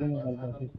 देंगे